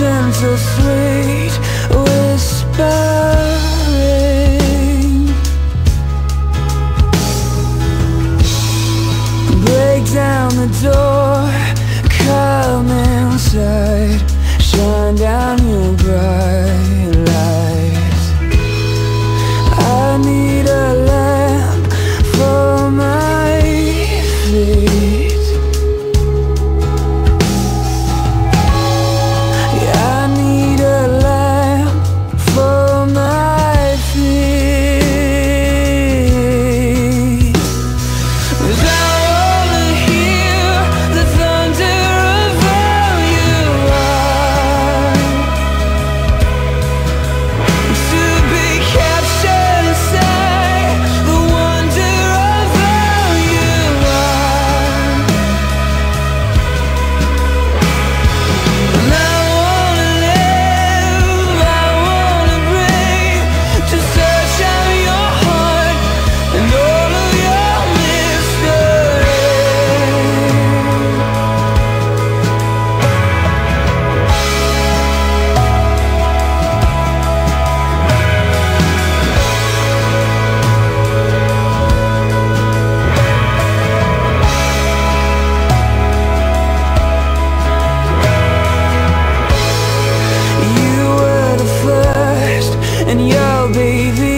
visions sweet whispering. Break down the door, come inside. Shine down your bright and yo, baby.